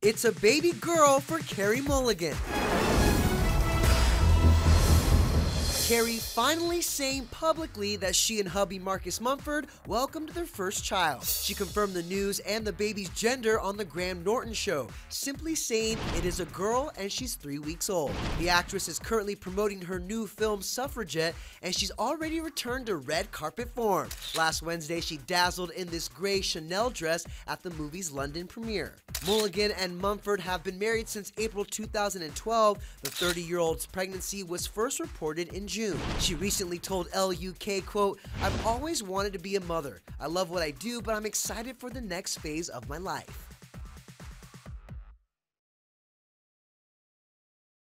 It's a baby girl for Carey Mulligan. Carey finally saying publicly that she and hubby Marcus Mumford welcomed their first child. She confirmed the news and the baby's gender on the Graham Norton show, simply saying it is a girl and she's three weeks old. The actress is currently promoting her new film Suffragette and she's already returned to red carpet form. Last Wednesday, she dazzled in this gray Chanel dress at the movie's London premiere. Mulligan and Mumford have been married since April 2012. The 30 year old's pregnancy was first reported in June. June. She recently told Elle UK, quote, I've always wanted to be a mother. I love what I do, but I'm excited for the next phase of my life.